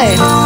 Bye.